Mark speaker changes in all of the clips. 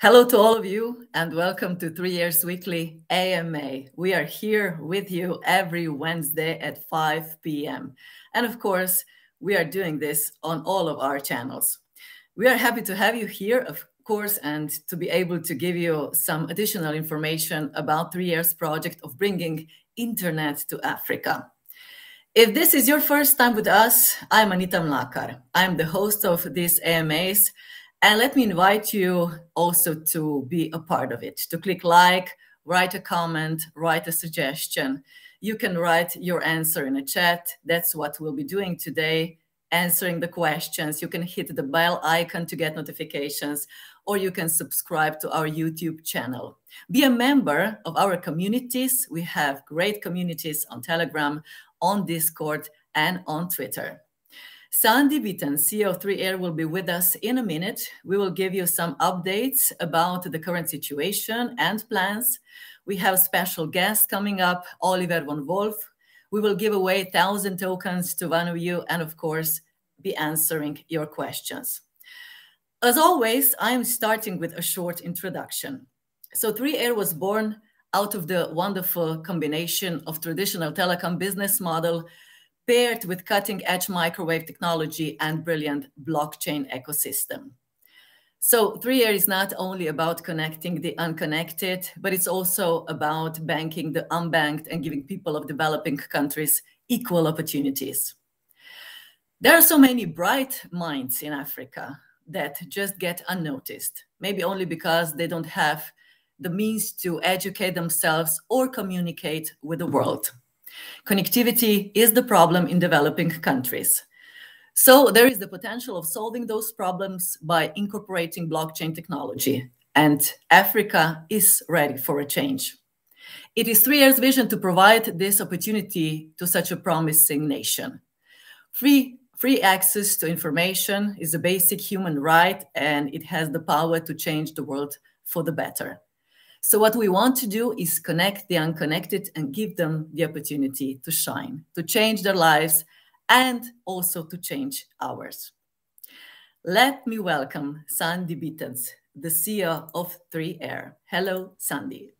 Speaker 1: Hello to all of you and welcome to 3Air's Weekly AMA. We are here with you every Wednesday at 5 p.m. And of course, we are doing this on all of our channels. We are happy to have you here, of course, and to be able to give you some additional information about 3Air's project of bringing internet to Africa. If this is your first time with us, I'm Anita Mlakar. I'm the host of these AMAs and let me invite you also to be a part of it, to click like, write a comment, write a suggestion. You can write your answer in a chat. That's what we'll be doing today, answering the questions. You can hit the bell icon to get notifications, or you can subscribe to our YouTube channel. Be a member of our communities. We have great communities on Telegram, on Discord, and on Twitter. Sandi Bitenc, CEO of 3Air, will be with us in a minute. We will give you some updates about the current situation and plans. We have special guests coming up, Oliver von Wolff. We will give away 1,000 tokens to one of you and, of course, be answering your questions. As always, I am starting with a short introduction. So 3Air was born out of the wonderful combination of traditional telecom business model paired with cutting edge microwave technology and brilliant blockchain ecosystem. So 3Air is not only about connecting the unconnected, but it's also about banking the unbanked and giving people of developing countries equal opportunities. There are so many bright minds in Africa that just get unnoticed, maybe only because they don't have the means to educate themselves or communicate with the world. Connectivity is the problem in developing countries. So there is the potential of solving those problems by incorporating blockchain technology. And Africa is ready for a change. It is 3Air's vision to provide this opportunity to such a promising nation. Free, free access to information is a basic human right, and it has the power to change the world for the better. So what we want to do is connect the unconnected and give them the opportunity to shine, to change their lives, and also to change ours. Let me welcome Sandi Bitenc, the CEO of 3Air. Hello, Sandi.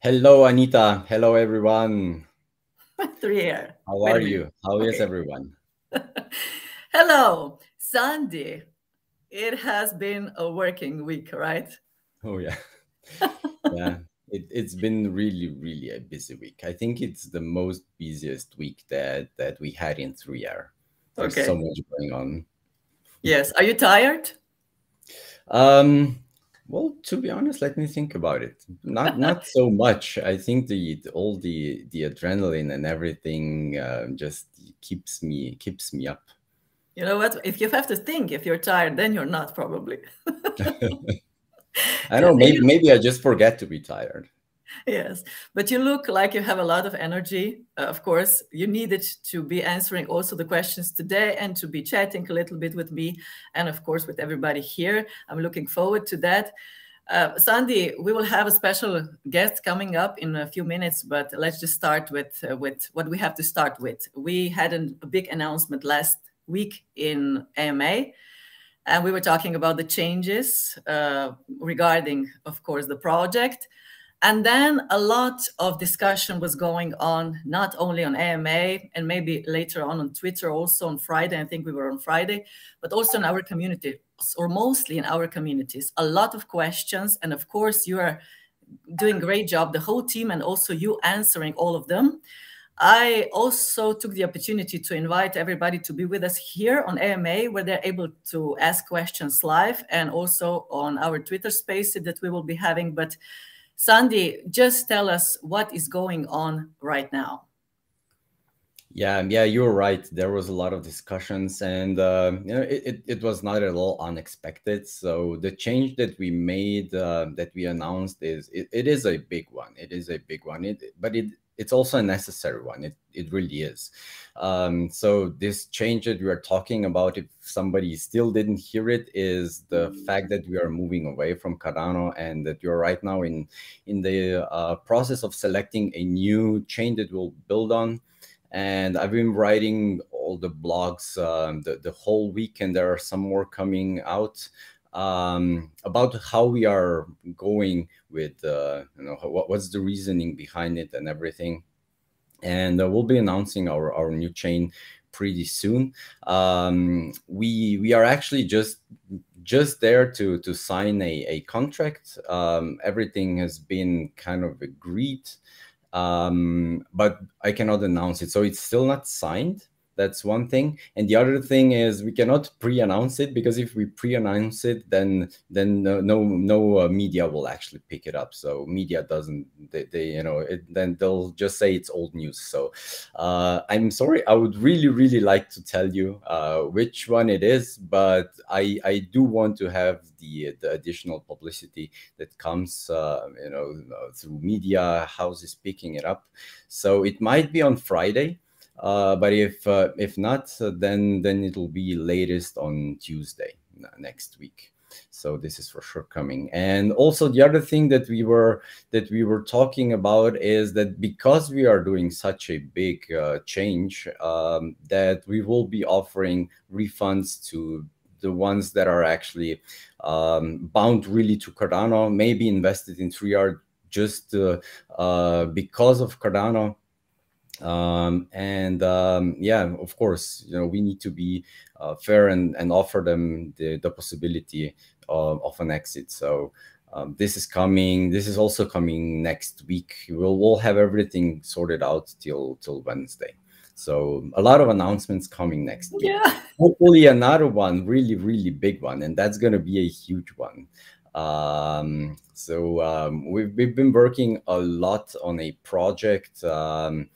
Speaker 2: Hello, Anita. Hello, everyone.
Speaker 1: 3Air.
Speaker 2: How are you? How okay. is everyone?
Speaker 1: Hello, Sandi. It has been a working week, right?
Speaker 2: Oh, yeah yeah, it, it's been really, really a busy week. I think it's the most busiest week that that we had in 3Air. There's okay. so much going on.
Speaker 1: Yes. Are you tired?
Speaker 2: Um. Well, to be honest, let me think about it. Not not so much. I think the all the the adrenaline and everything uh, just keeps me keeps me up.
Speaker 1: You know what? If you have to think, if you're tired, then you're not probably.
Speaker 2: I don't know. Maybe maybe I just forget to be tired.
Speaker 1: Yes, but you look like you have a lot of energy. Uh, of course, you needed to be answering also the questions today and to be chatting a little bit with me and, of course, with everybody here. I'm looking forward to that. Uh, Sandi, we will have a special guest coming up in a few minutes, but let's just start with uh, with what we have to start with. We had an, a big announcement last week in AMA and we were talking about the changes uh, regarding, of course, the project. And then a lot of discussion was going on, not only on AMA and maybe later on on Twitter, also on Friday. I think we were on Friday, but also in our community, or mostly in our communities. A lot of questions. And of course, you are doing great job, the whole team, and also you answering all of them. I also took the opportunity to invite everybody to be with us here on AMA, where they're able to ask questions live and also on our Twitter space that we will be having. But Sandi, just tell us what is going on right now.
Speaker 2: Yeah, yeah, you're right. There was a lot of discussions, and uh, you know, it, it, it, was not at all unexpected. So the change that we made, uh, that we announced, is it, it is a big one. It is a big one. It, but it it's also a necessary one. It it really is. Um, so this change that we are talking about, if somebody still didn't hear it, is the fact that we are moving away from Cardano and that you're right now in in the uh, process of selecting a new chain that we'll build on. And I've been writing all the blogs um, the, the whole week, and there are some more coming out. Um, about how we are going with, uh, you know, what, what's the reasoning behind it and everything. And uh, we'll be announcing our, our new chain pretty soon. Um, we we are actually just just there to to sign a, a contract. Um, everything has been kind of agreed, um, but I cannot announce it. So it's still not signed. That's one thing. And the other thing is we cannot pre-announce it because if we pre-announce it, then then no no, no uh, media will actually pick it up. So media doesn't they, they you know it, then they'll just say it's old news. So uh, I'm sorry. I would really really like to tell you uh, which one it is, but I I do want to have the the additional publicity that comes uh, you know through media houses picking it up. So it might be on Friday. Uh, but if uh, if not, uh, then then it will be latest on Tuesday next week. So this is for sure coming. And also the other thing that we were that we were talking about is that because we are doing such a big uh, change, um, that we will be offering refunds to the ones that are actually um, bound really to Cardano, maybe invested in 3Air just uh, uh, because of Cardano um, and um, yeah of course you know we need to be uh, fair and, and offer them the, the possibility of, of an exit. So um, this is coming this is also coming next week. We'll, we'll have everything sorted out till till wednesday. So a lot of announcements coming next week.
Speaker 1: yeah.
Speaker 2: Hopefully another one really really big one and that's going to be a huge one. Um, so um, we've, we've been working a lot on a project um,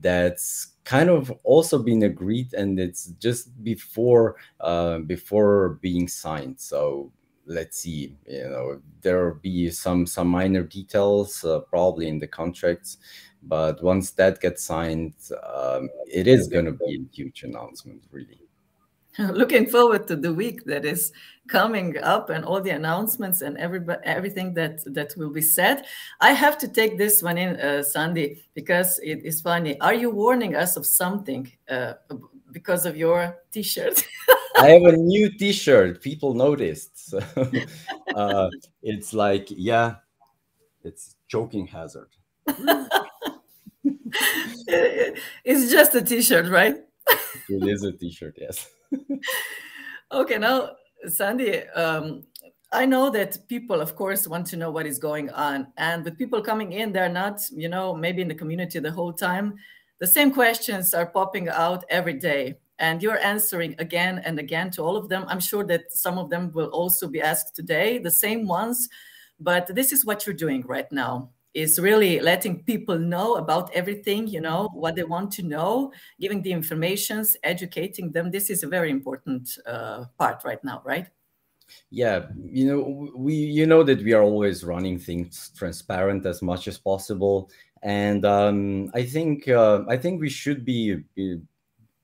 Speaker 2: that's kind of also been agreed and it's just before uh, before being signed. So let's see you know there'll be some some minor details uh, probably in the contracts but once that gets signed um, it is going to be a huge announcement really
Speaker 1: looking forward to the week that is coming up and all the announcements and every, everything that that will be said. I have to take this one in uh, sandy because it is funny. Are you warning us of something uh, because of your t-shirt?
Speaker 2: I have a new t-shirt. People noticed. So uh, it's like yeah it's choking hazard.
Speaker 1: It's just a t-shirt right?
Speaker 2: It is a t-shirt yes
Speaker 1: okay, now, Sandi, um, I know that people, of course, want to know what is going on. And with people coming in, they're not, you know, maybe in the community the whole time. The same questions are popping out every day. And you're answering again and again to all of them. I'm sure that some of them will also be asked today, the same ones. But this is what you're doing right now is really letting people know about everything, you know, what they want to know, giving the informations, educating them. This is a very important uh, part right now, right?
Speaker 2: Yeah, you know, we you know that we are always running things transparent as much as possible, and um, I think uh, I think we should be,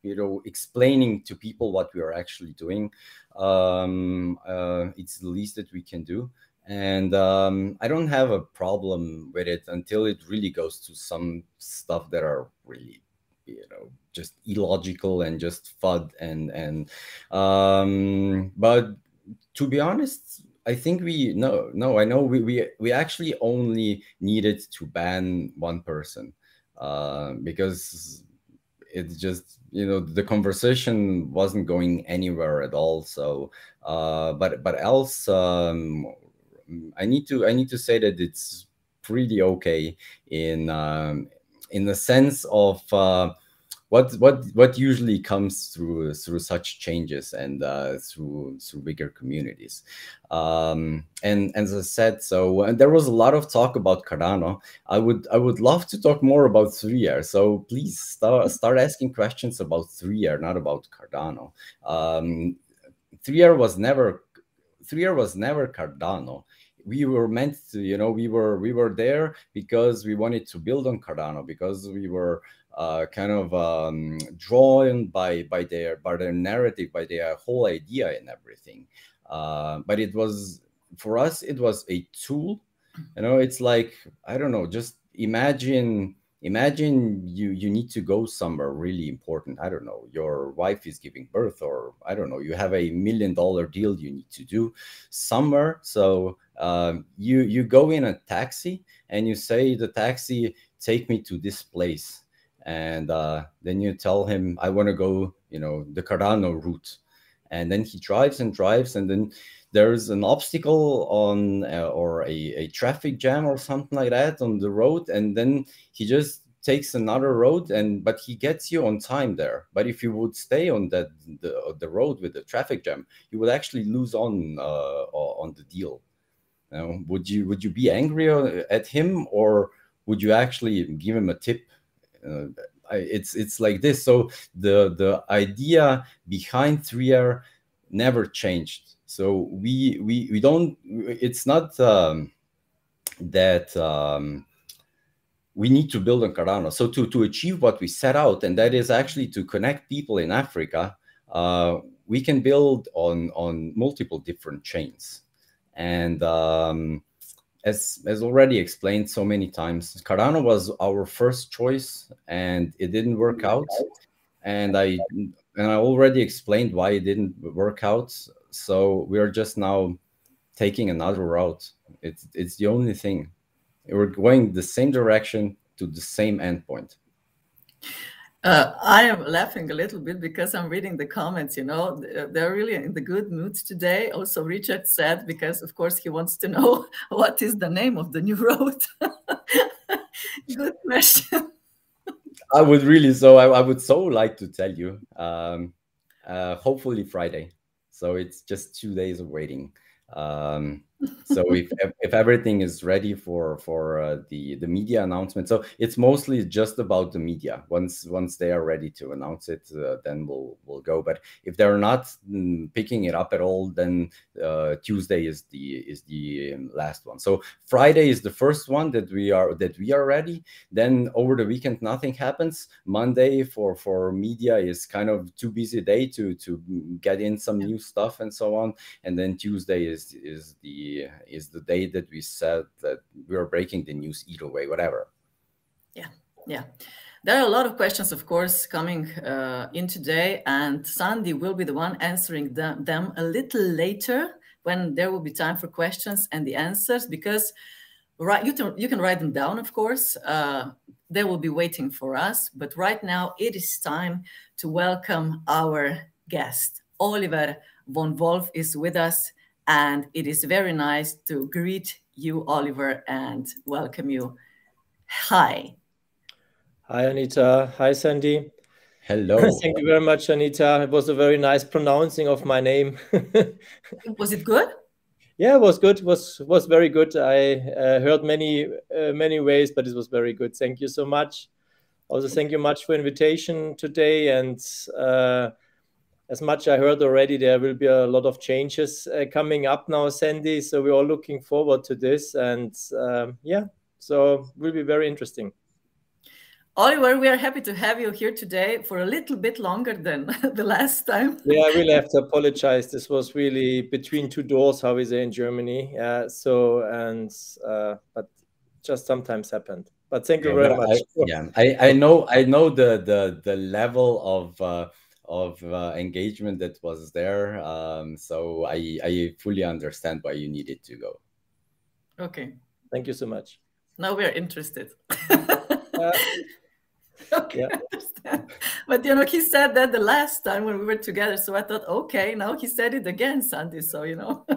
Speaker 2: you know explaining to people what we are actually doing um, uh, it's the least that we can do and um, I don't have a problem with it until it really goes to some stuff that are really, you know, just illogical and just fud and and um, but to be honest, I think we no no I know we we we actually only needed to ban one person uh, because it's just you know the conversation wasn't going anywhere at all. So uh, but but else um, I need to I need to say that it's pretty okay in um, in the sense of uh, what what what usually comes through through such changes and uh, through through bigger communities. Um, and, and as I said, so uh, there was a lot of talk about Cardano. I would I would love to talk more about 3Air. So please start start asking questions about 3Air, not about Cardano. Um, 3Air was never 3Air was never Cardano we were meant to you know we were we were there because we wanted to build on cardano because we were uh, kind of um, drawn by by their by their narrative by their whole idea and everything. Uh, but it was for us it was a tool. You know it's like i don't know just imagine imagine you you need to go somewhere really important. I don't know your wife is giving birth or i don't know you have a million dollar deal you need to do somewhere. So um, you you go in a taxi and you say the taxi take me to this place. And uh, then you tell him i want to go you know the cardano route. And then he drives and drives and then there's an obstacle on uh, or a, a traffic jam or something like that on the road and then he just takes another road and but he gets you on time there. But if you would stay on that the, the road with the traffic jam you would actually lose on uh, on the deal you would you would you be angry at him or would you actually give him a tip uh, it's it's like this so the the idea behind 3Air never changed so we we we don't. It's not um, that um, we need to build on Cardano. So to to achieve what we set out, and that is actually to connect people in Africa, uh, we can build on on multiple different chains. And um, as as already explained so many times, Cardano was our first choice, and it didn't work out. And I and I already explained why it didn't work out so we are just now taking another route. It's it's the only thing. We're going the same direction to the same endpoint.
Speaker 1: Uh, I am laughing a little bit because I'm reading the comments. You know, they're really in the good mood today. Also, Richard said because, of course, he wants to know what is the name of the new road. good question.
Speaker 2: I would really so I, I, would so like to tell you. Um, uh, hopefully Friday. So it's just two days of waiting. Um, so if if everything is ready for for uh, the the media announcement, so it's mostly just about the media. Once once they are ready to announce it, uh, then we'll we'll go. But if they're not mm, picking it up at all, then uh, Tuesday is the is the um, last one. So Friday is the first one that we are that we are ready. Then over the weekend nothing happens. Monday for for media is kind of too busy day to to get in some new stuff and so on. And then Tuesday is is the is the day that we said that we are breaking the news either way, whatever.
Speaker 1: Yeah, yeah. There are a lot of questions, of course, coming uh, in today, and Sandi will be the one answering them, them a little later when there will be time for questions and the answers because right you can you can write them down of course uh, they will be waiting for us but right now it is time to welcome our guest oliver von wolff is with us and it is very nice to greet you, Oliver, and welcome you. Hi.
Speaker 3: Hi, Anita. Hi, Sandi.
Speaker 2: Hello.
Speaker 3: Thank you very much, Anita. It was a very nice pronouncing of my name.
Speaker 1: was it good?
Speaker 3: Yeah, it was good. It was was very good. I uh, heard many uh, many ways, but it was very good. Thank you so much. Also, thank you much for invitation today and. Uh, as much I heard already, there will be a lot of changes uh, coming up now, Sandi. So we're all looking forward to this, and um, yeah, so will be very interesting.
Speaker 1: Oliver, we are happy to have you here today for a little bit longer than the last time.
Speaker 3: yeah, I really have to apologize. This was really between two doors, how we say in Germany. Yeah, so and uh, but just sometimes happened. But thank you yeah, very much.
Speaker 2: I, yeah, I, I know I know the the the level of. Uh, of uh, engagement that was there. Um, so I, I fully understand why you needed to go.
Speaker 1: Okay.
Speaker 3: Thank you so much.
Speaker 1: Now we are interested. uh, okay, yeah. understand. But you know, he said that the last time when we were together. So I thought, okay, now he said it again, Sandi. So you know,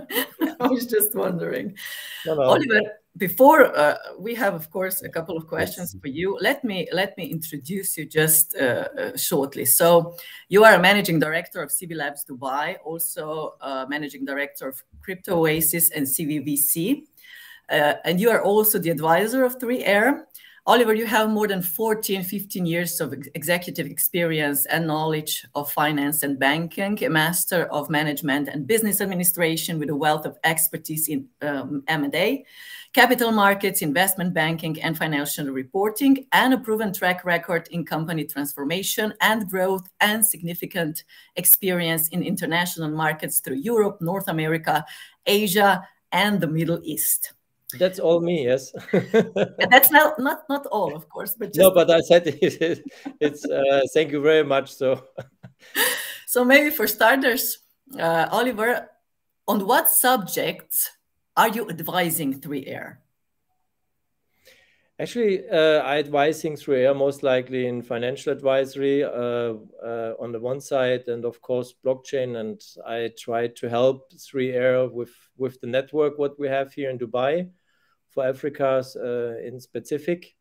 Speaker 1: I was just wondering. No, no. Oliver, before uh, we have of course a couple of questions for you. Let me let me introduce you just uh, uh, shortly. So you are a managing director of cv labs dubai also managing director of crypto oasis and cvvc uh, and you are also the advisor of 3Air Oliver, you have more than 14, 15 years of executive experience and knowledge of finance and banking, a master of management and business administration with a wealth of expertise in um, M&A, capital markets, investment banking, and financial reporting, and a proven track record in company transformation and growth and significant experience in international markets through Europe, North America, Asia, and the Middle East.
Speaker 3: That's all me, yes.
Speaker 1: that's not not not all, of course, but
Speaker 3: no. But I said it, it's. Uh, thank you very much. So,
Speaker 1: so maybe for starters, uh, Oliver, on what subjects are you advising 3Air?
Speaker 3: Actually, uh, I advising 3Air most likely in financial advisory uh, uh, on the one side, and of course blockchain. And I try to help 3Air with with the network what we have here in Dubai for Africa uh, in specific.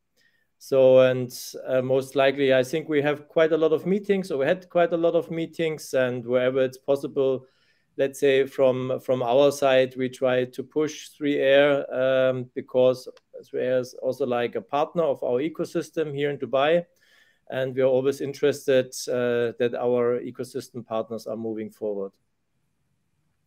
Speaker 3: So, and uh, most likely, I think we have quite a lot of meetings, or we had quite a lot of meetings, and wherever it's possible, let's say from from our side, we try to push 3Air um, because 3Air is also like a partner of our ecosystem here in Dubai, and we are always interested uh, that our ecosystem partners are moving forward.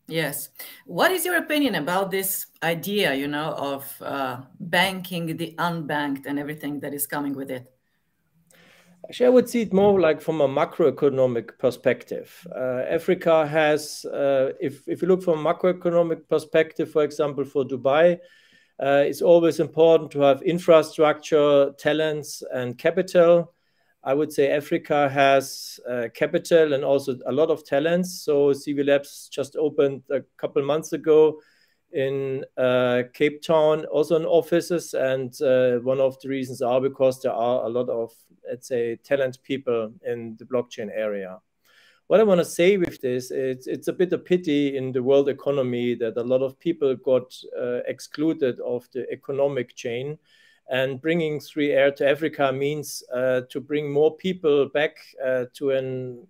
Speaker 1: Yes. What is your opinion about this idea, you know, of uh, banking the unbanked and everything that is coming with it?
Speaker 3: Actually, I would see it more like from a macroeconomic perspective. Uh, Africa has, uh, if, if you look from a macroeconomic perspective, for example, for Dubai, uh, it's always important to have infrastructure, talents, and capital. I would say Africa has uh, capital and also a lot of talents. So CV Labs just opened a couple months ago in uh, Cape Town, also in offices. And uh, one of the reasons are because there are a lot of let's say, talent people in the blockchain area. What I want to say with this, it's, it's a bit of pity in the world economy that a lot of people got uh, excluded of the economic chain. And bringing 3Air to Africa means uh, to bring more people back uh, to an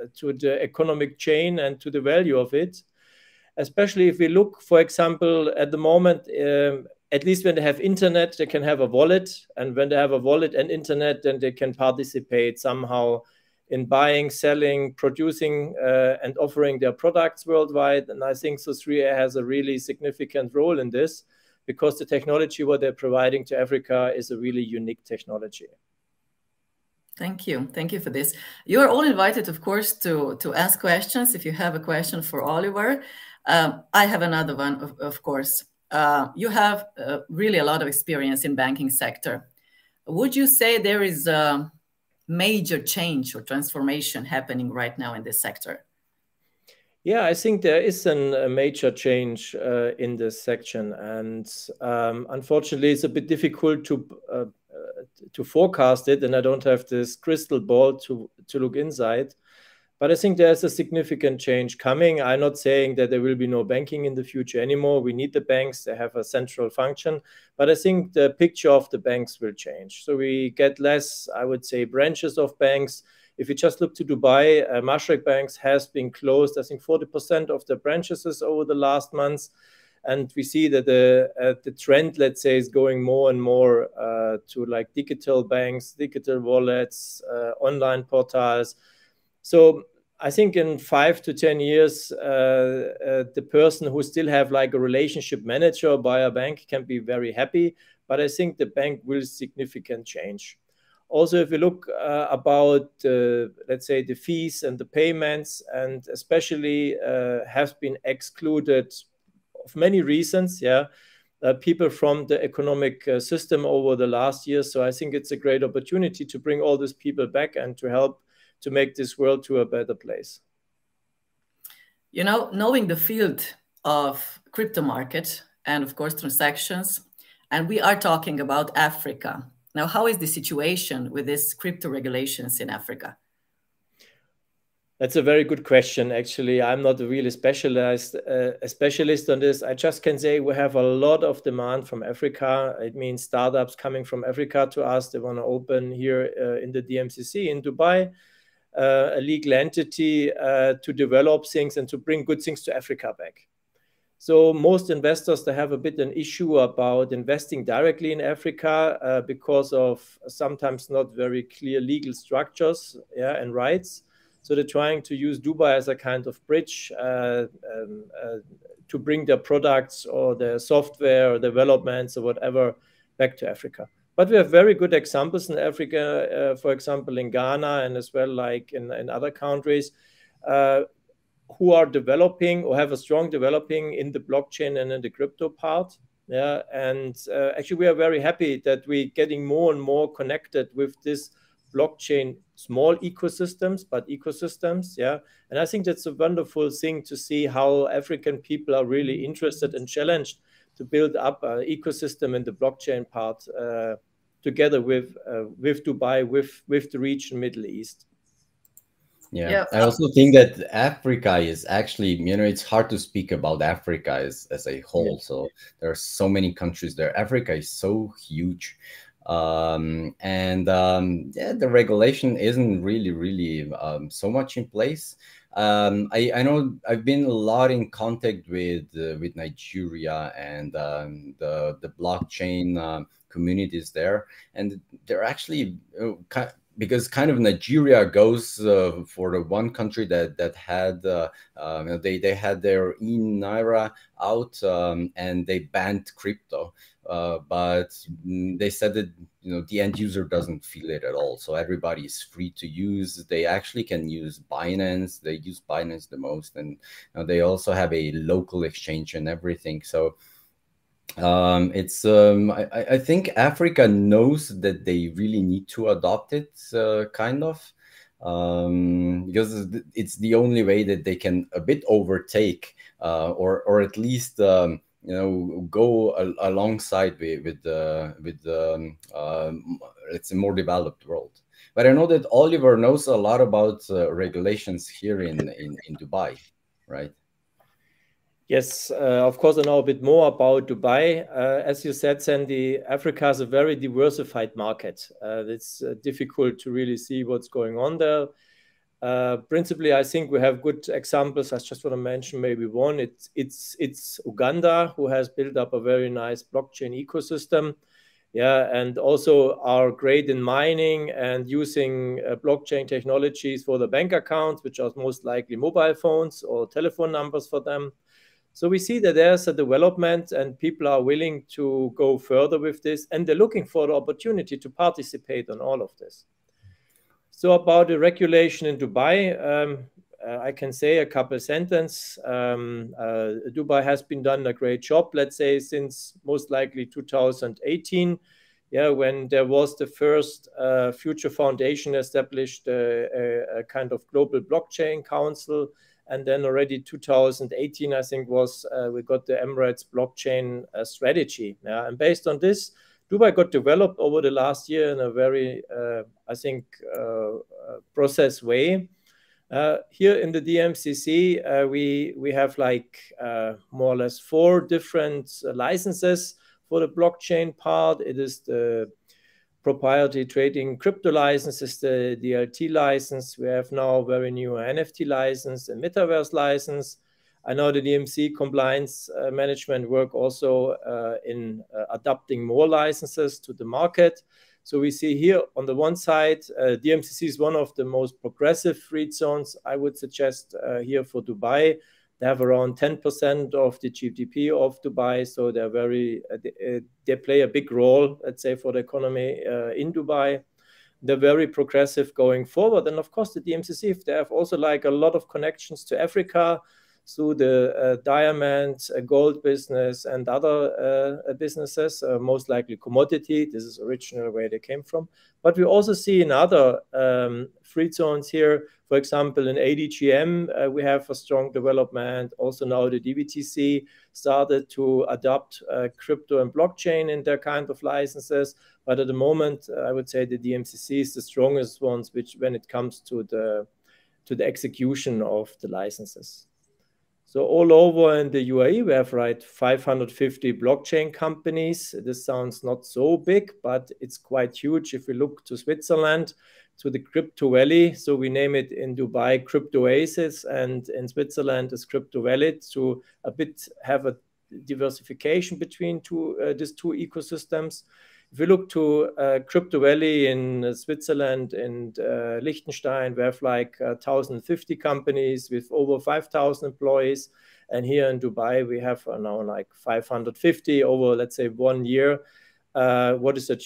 Speaker 3: uh, to the economic chain and to the value of it. Especially if we look, for example, at the moment, um, at least when they have internet, they can have a wallet. And when they have a wallet and internet, then they can participate somehow in buying, selling, producing, uh, and offering their products worldwide. And I think So3 has a really significant role in this because the technology what they're providing to Africa is a really unique technology.
Speaker 1: Thank you. Thank you for this. You are all invited, of course, to, to ask questions if you have a question for Oliver. Um, I have another one, of, of course. Uh, you have uh, really a lot of experience in banking sector. Would you say there is a major change or transformation happening right now in this sector?
Speaker 3: Yeah, I think there is an, a major change uh, in this section, and um, unfortunately, it's a bit difficult to uh, to forecast it, and I don't have this crystal ball to to look inside. But I think there's a significant change coming. I'm not saying that there will be no banking in the future anymore. We need the banks, they have a central function. But I think the picture of the banks will change. So we get less, I would say, branches of banks. If you just look to Dubai, uh, Mashreq Banks has been closed, I think 40% of the branches over the last months. And we see that the, uh, the trend, let's say, is going more and more uh, to like digital banks, digital wallets, uh, online portals. So I think in five to 10 years, uh, uh, the person who still have like a relationship manager by a bank can be very happy. But I think the bank will significant change. Also, if you look uh, about, uh, let's say, the fees and the payments, and especially uh, have been excluded of many reasons, yeah, uh, people from the economic system over the last years. So I think it's a great opportunity to bring all these people back and to help to make this world to a better place?
Speaker 1: You know, knowing the field of crypto market and of course transactions, and we are talking about Africa. Now, how is the situation with these crypto regulations in Africa?
Speaker 3: That's a very good question. Actually, I'm not a really specialized uh, a specialist on this. I just can say we have a lot of demand from Africa. It means startups coming from Africa to us. They want to open here uh, in the DMCC in Dubai uh, a legal entity uh, to develop things and to bring good things to Africa back. So most investors they have a bit an issue about investing directly in Africa uh, because of sometimes not very clear legal structures yeah, and rights. So they're trying to use Dubai as a kind of bridge uh, um, uh, to bring their products or their software or developments or whatever back to Africa. But we have very good examples in Africa, uh, for example, in Ghana and as well like in, in other countries uh, who are developing or have a strong developing in the blockchain and in the crypto part. Yeah, and uh, actually we are very happy that we're getting more and more connected with this blockchain small ecosystems, but ecosystems. Yeah, and I think that's a wonderful thing to see how African people are really interested and challenged to build up an ecosystem in the blockchain part uh, together with uh, with Dubai, with with the region Middle East.
Speaker 2: Yeah. I also think that Africa is actually, you know, it's hard to speak about Africa as, as a whole. Yeah. So there are so many countries there. Africa is so huge. Um, and um, yeah, the regulation isn't really, really um, so much in place. Um, I, I know I've been a lot in contact with uh, with Nigeria and um, the the blockchain uh, communities there, and they're actually uh, because kind of Nigeria goes uh, for the one country that that had uh, um, they they had their e naira out um, and they banned crypto, uh, but they said that you know the end user doesn't feel it at all, so everybody is free to use. They actually can use Binance. They use Binance the most, and you know, they also have a local exchange and everything. So um, it's um, I, I, think Africa knows that they really need to adopt it, uh, kind of, um, because it's the only way that they can a bit overtake uh, or or at least um, you know go alongside with with the with the um, uh, it's a more developed world. But I know that Oliver knows a lot about uh, regulations here in, in in Dubai, right?
Speaker 3: Yes, uh, of course, I know a bit more about Dubai. Uh, as you said, Sandi, Africa is a very diversified market. Uh, it's difficult to really see what's going on there. Principally, I think we have good examples. I just want to mention maybe one. It's Uganda who has built up a very nice blockchain ecosystem. Yeah, and also are great in mining and using blockchain technologies for the bank accounts, which are most likely mobile phones or telephone numbers for them. So we see that there's a development and people are willing to go further with this and they're looking for the opportunity to participate on all of this. So about the regulation in Dubai, um, uh, I can say a couple sentences. Um, uh, Dubai has been done a great job, let's say, since most likely 2018. Yeah, when there was the first uh, Future Foundation established a, a, kind of global blockchain council and then already 2018 i think was uh, we got the emirates blockchain uh, strategy yeah? and based on this dubai got developed over the last year in a very uh, i think uh, uh, process way uh, here in the DMCC, we we have like more or less four different licenses for the blockchain part. It is the proprietary trading crypto license is the DLT license. We have now very new NFT license and metaverse license. I know the DMCC compliance uh, management work also uh, in uh, adapting more licenses to the market. So we see here on the one side, uh, DMCC is one of the most progressive free zones. I would suggest uh, here for Dubai. They have around 10% of the GDP of Dubai, so they're very uh, they, uh, play a big role, let's say, for the economy uh, in Dubai. They're very progressive going forward, and of course, the DMCC they have also like a lot of connections to Africa through the uh, diamond, uh, gold business, and other uh, businesses, most likely commodity. This is originally where they came from. But we also see in other um, free zones here, for example, in ADGM, uh, we have a strong development. Also now the DBTC started to adopt uh, crypto and blockchain in their kind of licenses. But at the moment, uh, I would say the DMCC is the strongest ones, which when it comes to the to the execution of the licenses. So all over in the UAE, we have right 550 blockchain companies. This sounds not so big, but it's quite huge. If we look to Switzerland, to the Crypto Valley, so we name it in Dubai Crypto Oasis, and in Switzerland is Crypto Valley to a bit have a diversification between two uh, these two ecosystems. If you look to uh, Crypto Valley in Switzerland and uh, Liechtenstein, we have like 1,050 uh, companies with over 5,000 employees. And here in Dubai, we have uh, now like 550 over, let's say, one year. Uh, what is a,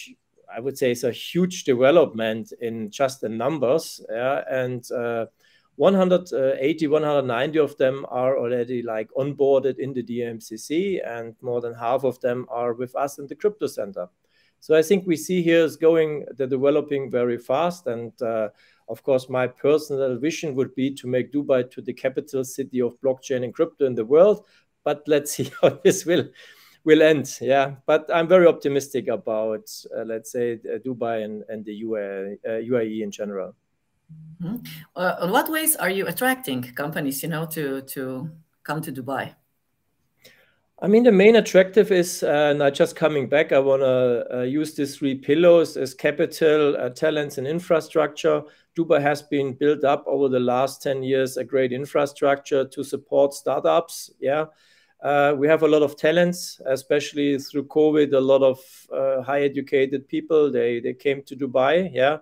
Speaker 3: I would say, it's a huge development in just the numbers. Yeah? And 180, 190 of them are already like onboarded in the DMCC, and more than half of them are with us in the crypto center. So I think we see here is going the developing very fast, and uh, of course, my personal vision would be to make Dubai to the capital city of blockchain and crypto in the world. But let's see how this will will end. Yeah, but I'm very optimistic about, uh, let's say, uh, Dubai and, and the UAE, uh, UAE in general.
Speaker 1: Mm -hmm. what ways are you attracting companies, you know, to to come to Dubai?
Speaker 3: I mean, the main attractive is uh, not just coming back. I want to uh, use these three pillars as capital, uh, talents, and infrastructure. Dubai has been built up over the last 10 years, a great infrastructure to support startups. Yeah. Uh, we have a lot of talents, especially through COVID, a lot of uh, high educated people, they, they came to Dubai. Yeah?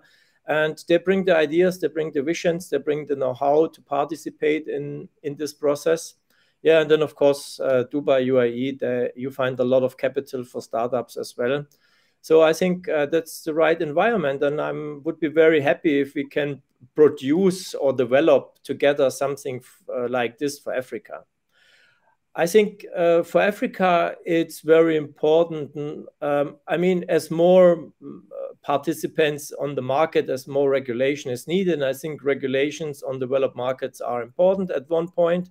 Speaker 3: And they bring the ideas they bring the visions they bring the know-how to participate in in this process. Yeah and then of course uh, dubai uae there you find a lot of capital for startups as well. So i think uh, that's the right environment and i would be very happy if we can produce or develop together something uh, like this for africa I think uh, for Africa, it's very important. Um, I mean, as more participants on the market as more regulation is needed. I think regulations on developed markets are important at one point.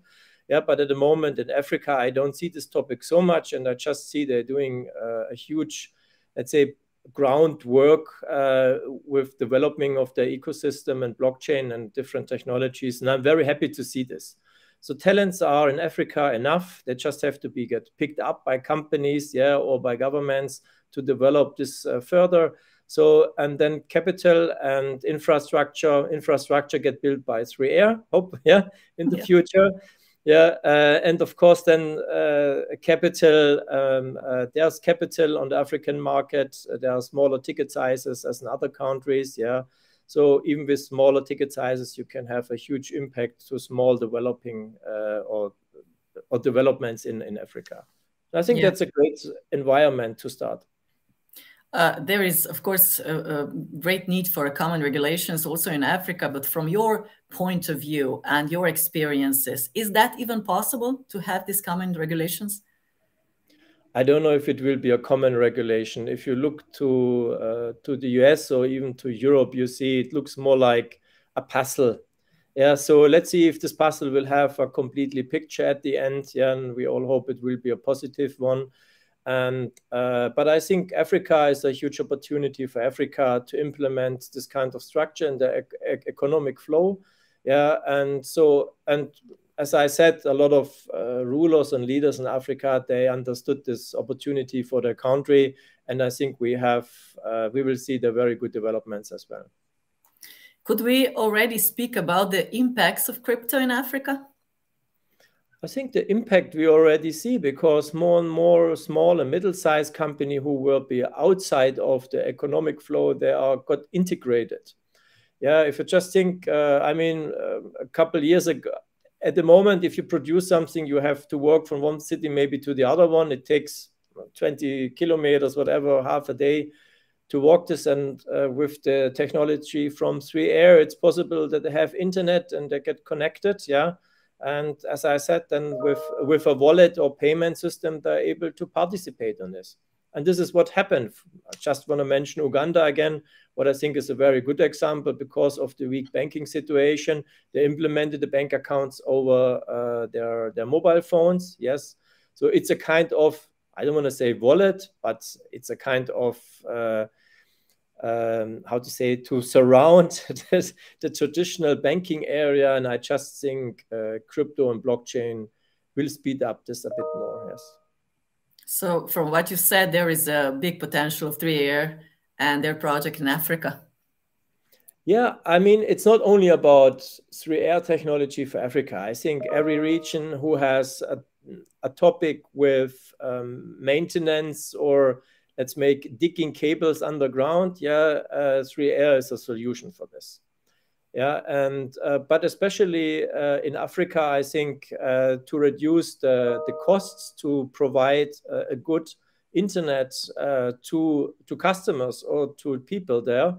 Speaker 3: Yeah, but at the moment in Africa, I don't see this topic so much, and I just see they're doing uh, a huge, let's say, groundwork uh, with developing of the ecosystem and blockchain and different technologies. And I'm very happy to see this. So talents are in Africa enough. They just have to be get picked up by companies, yeah, or by governments to develop this uh, further. So, and then capital and infrastructure, infrastructure get built by 3Air, hope, yeah, in the yeah. future. Yeah, uh, and of course, then uh, capital. Um, uh, there's capital on the African market. There are smaller ticket sizes as in other countries. Yeah, so even with smaller ticket sizes, you can have a huge impact to small developing uh, or or developments in in Africa. I think yeah. that's a great environment to start.
Speaker 1: Uh, there is, of course, a, a, great need for common regulations also in Africa. But from your point of view and your experiences, is that even possible to have these common regulations?
Speaker 3: I don't know if it will be a common regulation. If you look to uh, to the US or even to Europe, you see it looks more like a puzzle. Yeah. So let's see if this puzzle will have a completely picture at the end. Yeah, and we all hope it will be a positive one. And uh, but I think Africa is a huge opportunity for Africa to implement this kind of structure in the e economic flow. Yeah, and so and as I said, a lot of uh, rulers and leaders in Africa they understood this opportunity for their country, and I think we have uh, we will see the very good developments as well.
Speaker 1: Could we already speak about the impacts of crypto in Africa?
Speaker 3: I think the impact we already see because more and more small and middle-sized company who will be outside of the economic flow, they are got integrated. Yeah, if you just think, uh, I mean, uh, a couple years ago, at the moment, if you produce something, you have to work from one city maybe to the other one. It takes 20 kilometers, whatever, half a day to walk this. And uh, with the technology from 3Air, it's possible that they have internet and they get connected. Yeah and as I said, then with, with a wallet or payment system, they're able to participate on this. And this is what happened. I just want to mention Uganda again, what I think is a very good example because of the weak banking situation. They implemented the bank accounts over uh, their, their mobile phones. Yes. So it's a kind of, I don't want to say wallet, but it's a kind of uh, um, how to say to surround the, the, traditional banking area and i just think uh, crypto and blockchain will speed up this a bit more yes
Speaker 1: so from what you said there is a big potential of 3Air and their project in africa
Speaker 3: yeah i mean it's not only about 3Air technology for africa i think every region who has a, a topic with um, maintenance or let's make digging cables underground. Yeah, uh, 3Air is a solution for this. Yeah, and uh, but especially uh, in Africa, I think uh, to reduce the, the costs to provide a good internet uh, to to customers or to people there,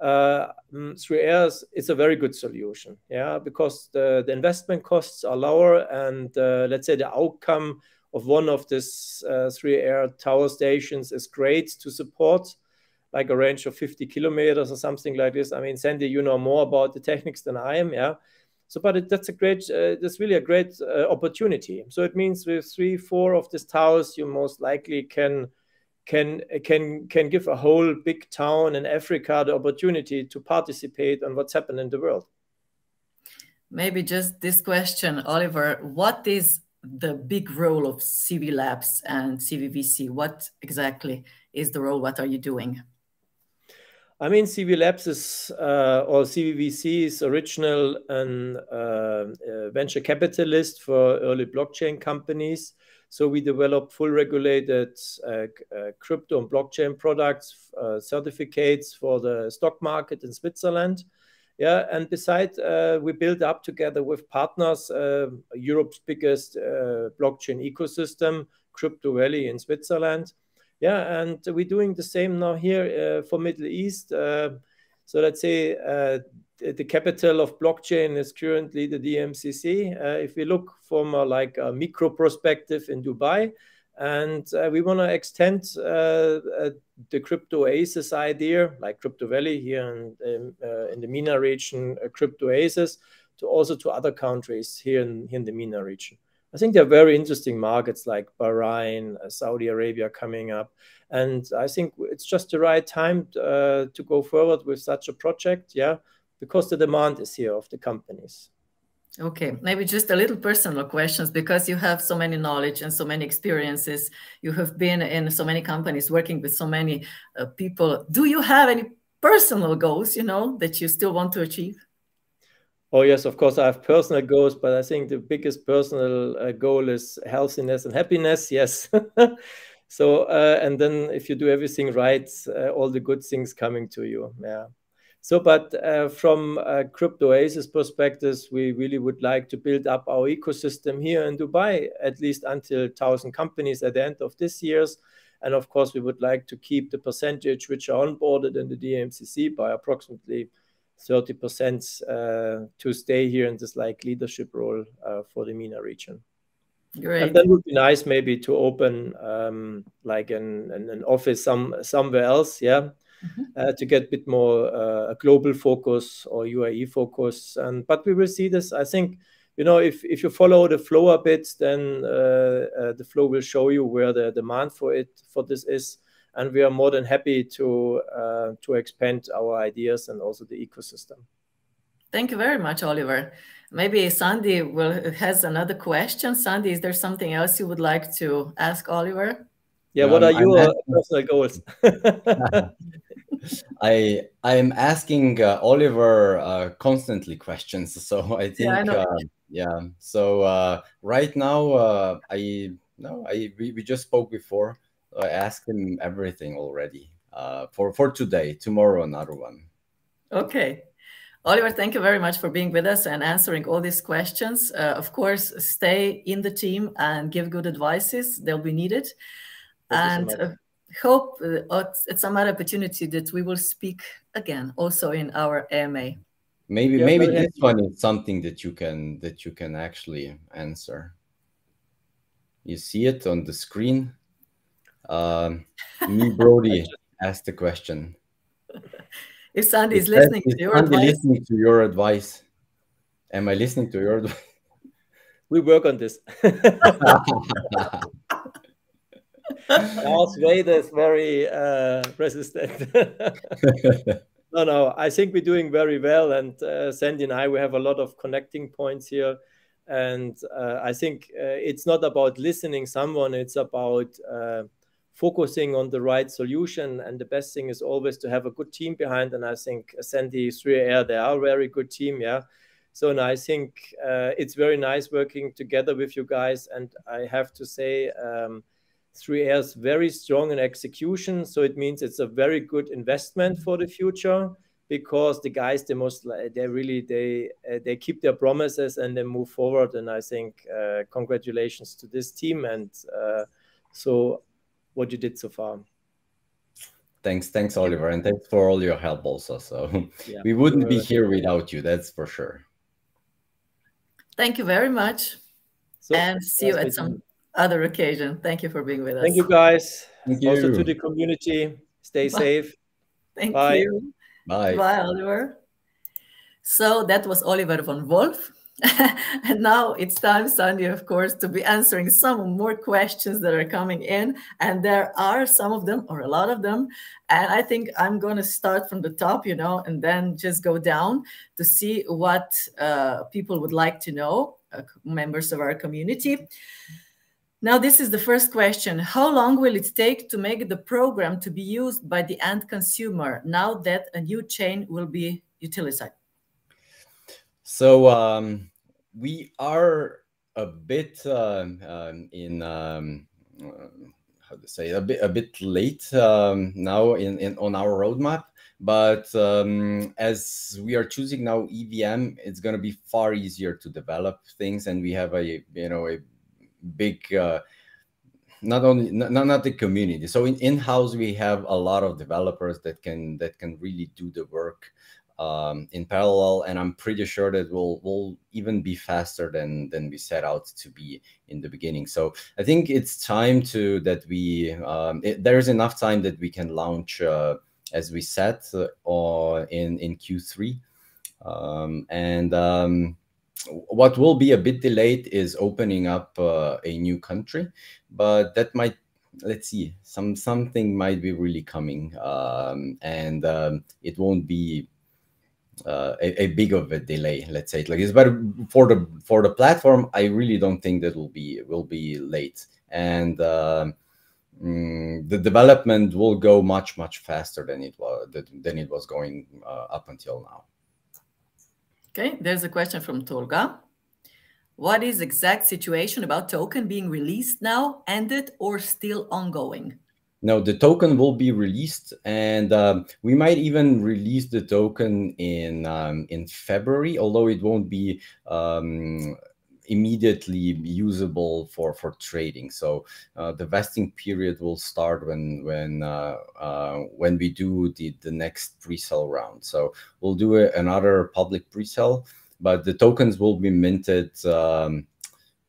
Speaker 3: uh, mm, 3Air's is a very good solution. Yeah because the, the investment costs are lower and uh, let's say the outcome of one of these uh, 3Air tower stations is great to support like a range of 50 kilometers or something like this i mean Sandi you know more about the techniques than i am yeah so but it, that's a great uh, that's really a great uh, opportunity so it means with three four of these towers you most likely can can can can give a whole big town in Africa the opportunity to participate on what's happening in the world.
Speaker 1: Maybe just this question, Oliver. What is the big role of CV Labs and CVVC? What exactly is the role? What are you doing?
Speaker 3: I mean, CV Labs is, uh, or CVVC is original and uh, venture capitalist for early blockchain companies. So we develop full regulated uh, uh, crypto and blockchain products, uh, certificates for the stock market in Switzerland. Yeah, and besides, uh, we build up together with partners Europe's biggest blockchain ecosystem, Crypto Valley in Switzerland. Yeah, and we're doing the same now here for Middle East. so let's say the capital of blockchain is currently the DMCC. Uh, if we look from a, like a micro perspective in Dubai, and uh, we want to extend uh, uh, the crypto oasis idea, like Crypto Valley here in, uh, the MENA region, crypto oasis, to also to other countries here in, here in the MENA region. I think there are very interesting markets like Bahrain, Saudi Arabia coming up. And I think it's just the right time to go forward with such a project. Yeah because the demand is here of the companies.
Speaker 1: Okay, maybe just a little personal questions because you have so many knowledge and so many experiences. You have been in so many companies working with so many uh, people. Do you have any personal goals, you know, that you still want to achieve?
Speaker 3: Oh, yes, of course, I have personal goals, but I think the biggest personal uh, goal is healthiness and happiness. Yes. so, uh, and then if you do everything right, uh, all the good things coming to you. Yeah. So, but uh, from Crypto Oasis perspective, we really would like to build up our ecosystem here in Dubai, at least until 1,000 companies at the end of this year's. And of course, we would like to keep the percentage which are onboarded in the DMCC by approximately 30% uh, to stay here in this like leadership role uh, for the MENA region. Great. And that would be nice maybe to open um, like an, an, an office some somewhere else, yeah, mm-hmm. uh, to get a bit more uh, a global focus or UAE focus. And but we will see this. I think you know if if you follow the flow a bit, then uh, uh, the flow will show you where the demand for it for this is. And we are more than happy to uh, to expand our ideas and also the ecosystem.
Speaker 1: Thank you very much, Oliver. Maybe Sandi will has another question. Sandi, is there something else you would like to ask Oliver?
Speaker 3: Yeah, um, what are your personal goals?
Speaker 2: I I'm asking uh, Oliver uh, constantly questions, so I think yeah. I uh, yeah. So uh, right now, uh, I no, I we, we just spoke before. I asked him everything already uh, for for today. Tomorrow, another one.
Speaker 1: Okay. Oliver, thank you very much for being with us and answering all these questions. of course, stay in the team and give good advices. They'll be needed. Thank and hope uh, at some other opportunity that we will speak again also in our AMA.
Speaker 2: Maybe yeah, maybe this one is something that you can that you can actually answer. You see it on the screen. Um, me Brody asked the question.
Speaker 1: If Sandi is listening to your Sandi advice.
Speaker 2: listening to your advice. Am I listening to your advice?
Speaker 3: We work on this. Darth Vader is very uh, resistant. no, no, I think we're doing very well. And uh, Sandi and I, we have a lot of connecting points here. And uh, I think uh, it's not about listening someone, it's about uh, focusing on the right solution. And the best thing is always to have a good team behind. And I think Sandi, 3Air, they are a very good team. Yeah. So and I think uh, it's very nice working together with you guys. And I have to say, um, 3Air's very strong in execution. So it means it's a very good investment for the future because the guys they most they really they uh, they keep their promises and they move forward. And I think uh, congratulations to this team and uh, so what you did so far.
Speaker 2: thanks thanks oliver and thanks for all your help also so yeah. we wouldn't be here without you that's for sure
Speaker 1: thank you very much so, and see you at some other occasion thank you for being with us
Speaker 3: thank you guys thank you. also to the community stay Bye. safe
Speaker 1: thank Bye. you
Speaker 2: Bye.
Speaker 1: Bye, Oliver. So that was Oliver von Wolff. And now it's time, Sandi, of course, to be answering some more questions that are coming in. And there are some of them, or a lot of them. And I think I'm going to start from the top, you know, and then just go down to see what uh, people would like to know, uh, members of our community. Now, this is the first question. How long will it take to make the program to be used by the end consumer now that a new chain will be utilized?
Speaker 2: So um, we are a bit um, um, in um, uh, how to say a bit a bit late um, now in, in on our roadmap. But um, as we are choosing now EVM, it's going to be far easier to develop things, and we have a you know a big uh, not only not, not the community. So in in-house we have a lot of developers that can that can really do the work um, in parallel and i'm pretty sure that we'll will even be faster than than we set out to be in the beginning. So i think it's time to that we um, it, there's enough time that we can launch uh, as we said uh, in in q3 um, and um, what will be a bit delayed is opening up uh, a new country, but that might let's see some something might be really coming um, and um, it won't be uh, a, a, big of a delay let's say it like this but for the for the platform i really don't think that will be will be late and uh, mm, the development will go much much faster than it was than it was going uh, up until now
Speaker 1: Okay, there's a question from Tolga. What is exact situation about token being released now, ended, or still ongoing?
Speaker 2: No, the token will be released, and um, we might even release the token in um, in February, although it won't be um, immediately usable for for trading. So uh, the vesting period will start when when uh, uh, when we do the the next pre-sale round. So we'll do a, another public pre-sale, but the tokens will be minted. Um,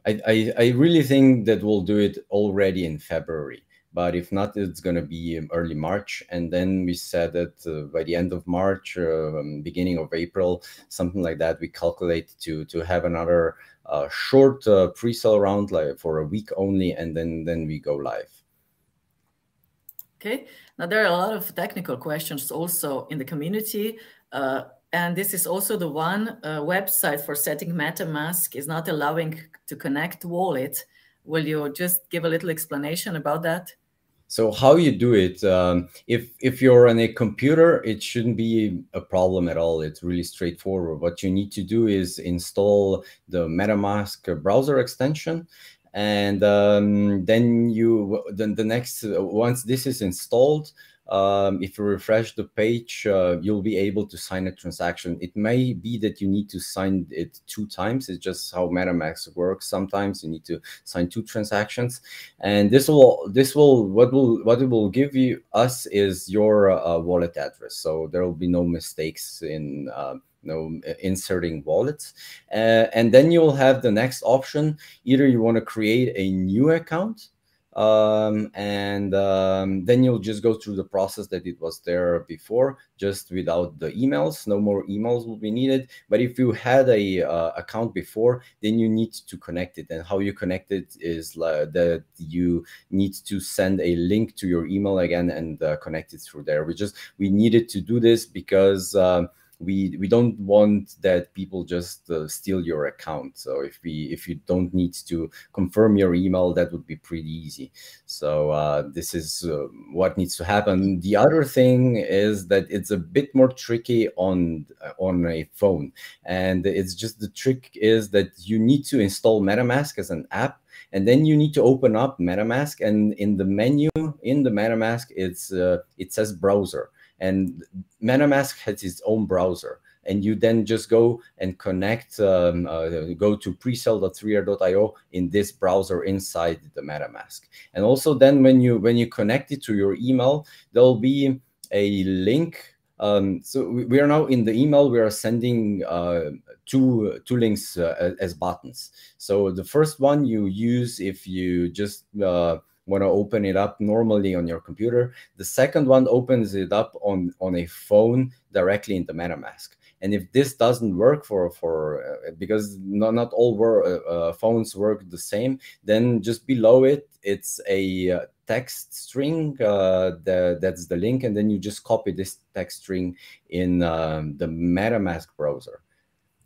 Speaker 2: I, I, I really think that we'll do it already in February but if not, it's going to be early March. And then we said that uh, by the end of March, uh, beginning of April, something like that, we calculate to to have another a short uh, pre-sale round like for a week only and then then we go live.
Speaker 1: Okay. Now there are a lot of technical questions also in the community uh, and this is also the one uh, website for setting metamask is not allowing to connect wallet. Will you just give a little explanation about that
Speaker 2: so how you do it, um, if if you're on a computer, it shouldn't be a problem at all. It's really straightforward. What you need to do is install the MetaMask browser extension, and um, then you then the next once this is installed, um, if you refresh the page, uh, you'll be able to sign a transaction. It may be that you need to sign it two times. It's just how MetaMask works. Sometimes you need to sign two transactions, and this will this will what will what it will give you us is your uh, wallet address. So there will be no mistakes in. Uh, know, inserting wallets. Uh, and then you'll have the next option. Either you want to create a new account um, and um, then you'll just go through the process that it was there before just without the emails. No more emails will be needed. But if you had a uh, account before then you need to connect it. And how you connect it is that you need to send a link to your email again and uh, connect it through there. We just we needed to do this because um, we we don't want that people just uh, steal your account. So if we if you don't need to confirm your email that would be pretty easy. So uh, this is uh, what needs to happen. The other thing is that it's a bit more tricky on on a phone. And it's just the trick is that you need to install metamask as an app and then you need to open up metamask. And in the menu in the metamask it's uh, it says browser and MetaMask has its own browser. And you then just go and connect, um, uh, go to presale.3air.io in this browser inside the MetaMask. And also then when you when you connect it to your email, there'll be a link. Um, so we, are now in the email. We are sending uh, two two links uh, as buttons. So the first one you use if you just uh, want to open it up normally on your computer. The second one opens it up on on a phone directly in the MetaMask. And if this doesn't work for for uh, because not not all wor- uh, uh phones work the same, then just below it it's a uh, text string uh, the, that's the link, and then you just copy this text string in um, the MetaMask browser.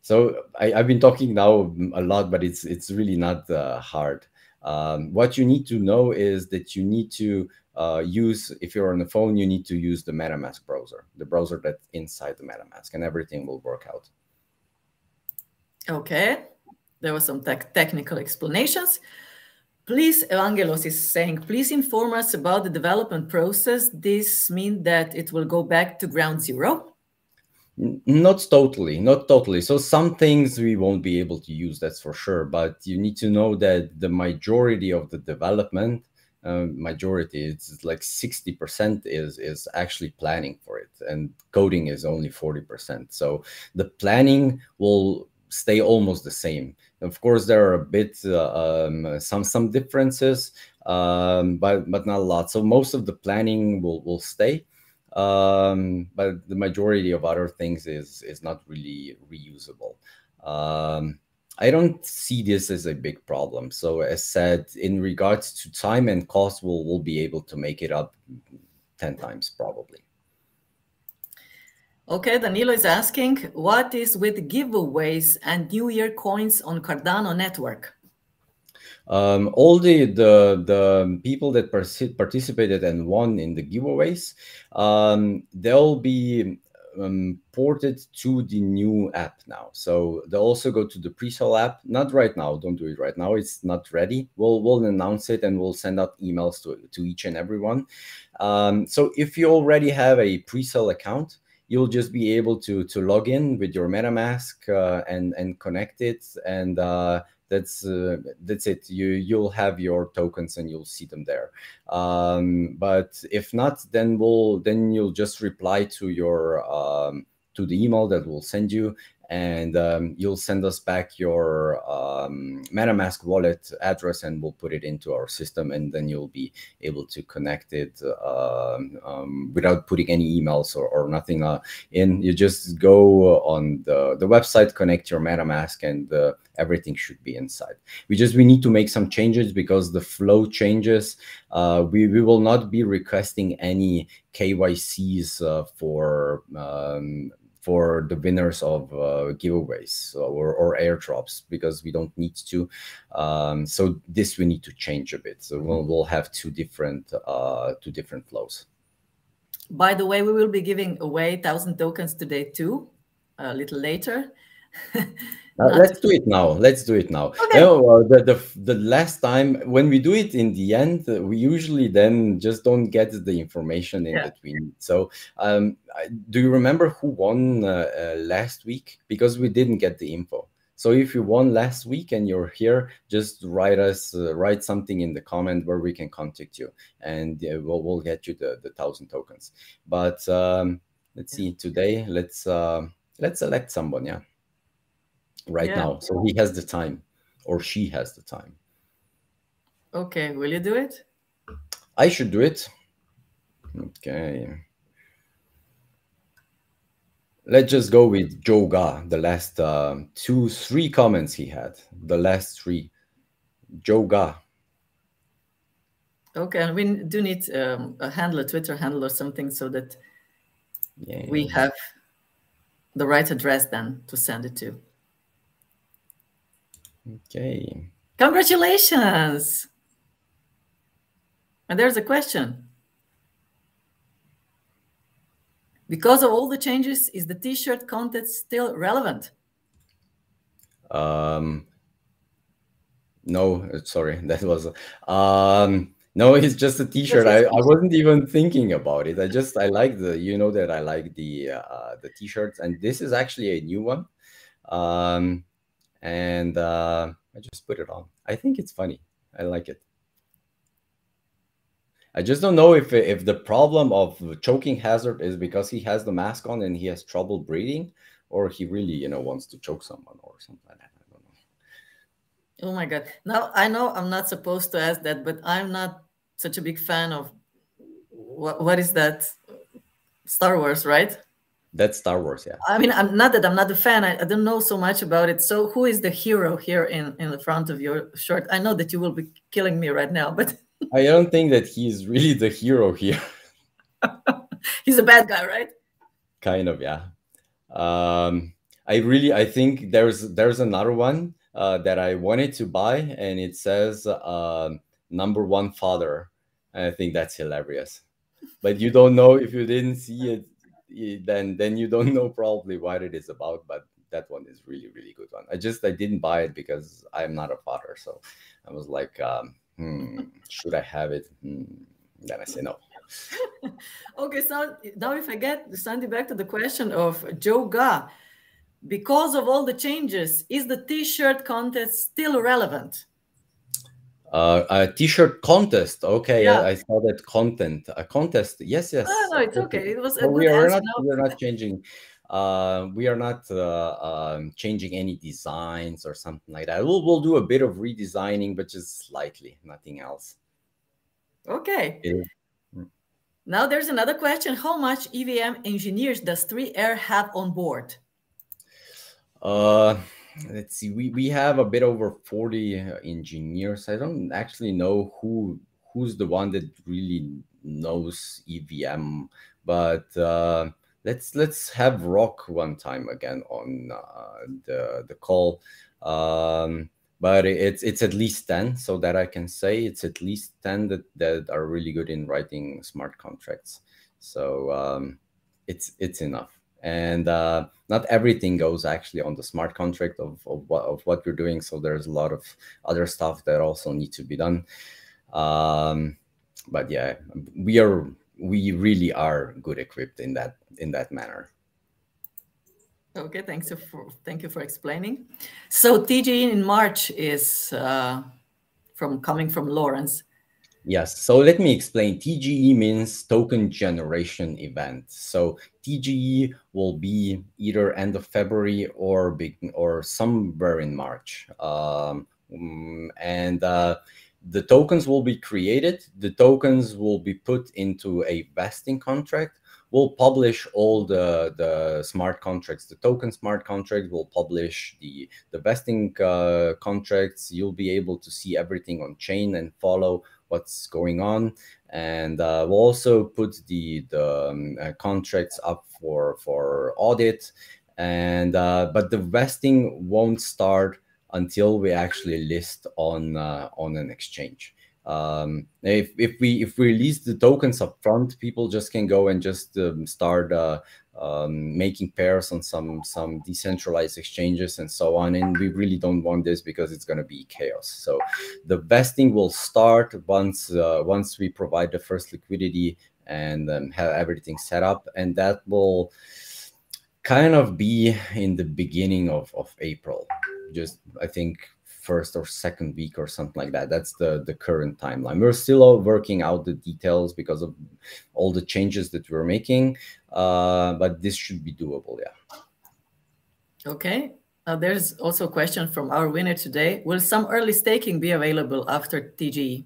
Speaker 2: So I, have been talking now a lot, but it's it's really not uh, hard. Um, what you need to know is that you need to uh, use, if you're on the phone, you need to use the MetaMask browser, the browser that's inside the MetaMask, and everything will work out.
Speaker 1: Okay, there were some te technical explanations. Please, Evangelos is saying, please inform us about the development process. This means that it will go back to ground zero?
Speaker 2: Not totally, not totally. So some things we won't be able to use, that's for sure. But you need to know that the majority of the development, uh, majority, it's like 60% is is actually planning for it, and coding is only 40%. So the planning will stay almost the same. Of course, there are a bit uh, um, some some differences, um, but but not a lot. So most of the planning will will stay um, but the majority of other things is is not really reusable. Um, I don't see this as a big problem. So as said, in regards to time and cost, we'll, we'll be able to make it up 10 times probably.
Speaker 1: Okay, Danilo is asking, what is with giveaways and New Year coins on Cardano network?
Speaker 2: Um, all the, the the people that participated and won in the giveaways, um, they'll be um, ported to the new app now. So they'll also go to the pre-sale app. Not right now. Don't do it right now. It's not ready. We'll we'll announce it and we'll send out emails to to each and everyone. Um, so if you already have a pre-sale account, you'll just be able to to log in with your MetaMask uh, and and connect it and uh, that's uh, that's it. You you'll have your tokens and you'll see them there. Um, but if not then we'll then you'll just reply to your um, to the email that we'll send you and um, you'll send us back your um, MetaMask wallet address, and we'll put it into our system, and then you'll be able to connect it uh, um, without putting any emails or, or nothing uh, in. You just go on the, the website, connect your MetaMask, and uh, everything should be inside. We just we need to make some changes because the flow changes. Uh, we we will not be requesting any KYCs uh, for um, for the winners of uh, giveaways or, or airdrops because we don't need to. Um, so this we need to change a bit. So we'll, we'll have two different uh, two different flows.
Speaker 1: By the way, we will be giving away thousand tokens today too, a little later.
Speaker 2: Uh, let's do it now. Let's do it now. Okay. Uh, the, the the last time when we do it in the end, uh, we usually then just don't get the information in yeah. need. So, um, do you remember who won uh, uh, last week? Because we didn't get the info. So if you won last week and you're here, just write us, uh, write something in the comment where we can contact you, and we'll we'll get you the the thousand tokens. But um, let's see today. Let's let's select someone. Yeah right yeah. now. So he has the time or she has the time.
Speaker 1: Okay, will you do it?
Speaker 2: I should do it. Okay. Let's just go with Joga, the last uh, two, three comments he had. The last three. Joga.
Speaker 1: Okay, and we do need um, a handle, a Twitter handle or something so that yeah. we have the right address then to send it to.
Speaker 2: Okay.
Speaker 1: Congratulations. And there's a question. Because of all the changes, is the t-shirt content still relevant?
Speaker 2: Um, no, sorry, that was um, no, it's just a t-shirt. I, I wasn't even thinking about it. I just I like the you know that I like the uh, the t-shirts, and this is actually a new one. Um, and uh, I just put it on. I think it's funny. I like it. I just don't know if if the problem of choking hazard is because he has the mask on and he has trouble breathing, or he really you know wants to choke someone or something like that. I don't know.
Speaker 1: Oh my god! Now I know I'm not supposed to ask that, but I'm not such a big fan of what what is that Star Wars, right?
Speaker 2: That's Star Wars, yeah.
Speaker 1: I mean, I'm not that I'm not a fan. I, I, don't know so much about it. So, who is the hero here in in the front of your shirt? I know that you will be killing me right now, but
Speaker 2: I don't think that he's really the hero here.
Speaker 1: he's a bad guy, right?
Speaker 2: Kind of, yeah. Um, I really, I think there's there's another one uh, that I wanted to buy, and it says uh, number one father. And I think that's hilarious. But you don't know if you didn't see it then then you don't know probably what it is about but that one is really really good one. I just i didn't buy it because i'm not a father so i was like um, hmm, should i have it? Hmm. then i say no.
Speaker 1: Okay so now if i get Sandi back to the question of Joga because of all the changes is the t-shirt contest still relevant
Speaker 2: uh, a t-shirt contest. Okay, yeah. I, I, saw that content. A contest. Yes, yes.
Speaker 1: Oh, no, it's okay. It was.
Speaker 2: We are not. We are not changing. Uh, we are not uh, um, changing any designs or something like that. We'll we'll do a bit of redesigning, but just slightly, nothing else.
Speaker 1: Okay. Yeah. Now there's another question: How much EVM engineers does 3Air have on board?
Speaker 2: Uh let's see we, we have a bit over 40 uh, engineers. I don't actually know who who's the one that really knows evm but uh, let's let's have rock one time again on uh, the the call. Um, but it's it's at least 10 so that i can say it's at least 10 that that are really good in writing smart contracts. So um, it's it's enough and uh, not everything goes actually on the smart contract of, of, what, of what we're doing. So there's a lot of other stuff that also need to be done. Um, but yeah we are we really are good equipped in that in that manner.
Speaker 1: Okay thanks for thank you for explaining. So tge in march is uh, from coming from lawrence
Speaker 2: Yes, so let me explain. TGE means token generation event. So TGE will be either end of February or big or somewhere in March. Um, mm, and uh, the tokens will be created. The tokens will be put into a vesting contract. We'll publish all the, the smart contracts. The token smart contract will publish the, the vesting uh, contracts. You'll be able to see everything on chain and follow what's going on. And uh, we'll also put the the um, uh, contracts up for for audit. And uh, but the vesting won't start until we actually list on uh, on an exchange. Um, if, if we if we release the tokens up front people just can go and just um, start uh, um, making pairs on some some decentralized exchanges and so on. And we really don't want this because it's going to be chaos. So the vesting will start once uh, once we provide the first liquidity and um, have everything set up. And that will kind of be in the beginning of, of april. Just i think first or second week or something like that. That's the the current timeline. We're still working out the details because of all the changes that we're making, uh, but this should be doable. Yeah.
Speaker 1: Okay. Uh, there's also a question from our winner today. Will some early staking be available after TGE?